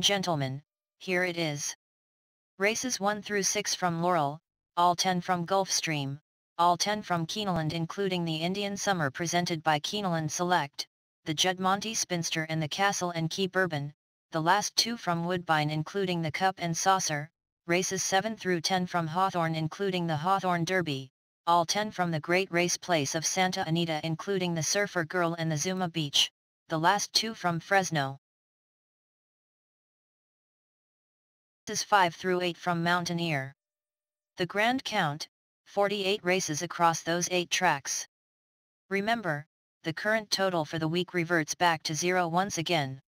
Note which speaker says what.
Speaker 1: Gentlemen, here it is. Races 1 through 6 from Laurel, all 10 from Gulfstream, all 10 from Keeneland including the Indian Summer presented by Keeneland Select, the Juddmonte Spinster and the Castle and Key Bourbon, the last two from Woodbine including the Cup and Saucer, races 7 through 10 from Hawthorne including the Hawthorne Derby, all 10 from the Great Race Place of Santa Anita including the Surfer Girl and the Zuma Beach, the last two from Fresno. Races 5 through 8 from Mountaineer. The grand count, 48 races across those 8 tracks. Remember, the current total for the week reverts back to zero once again.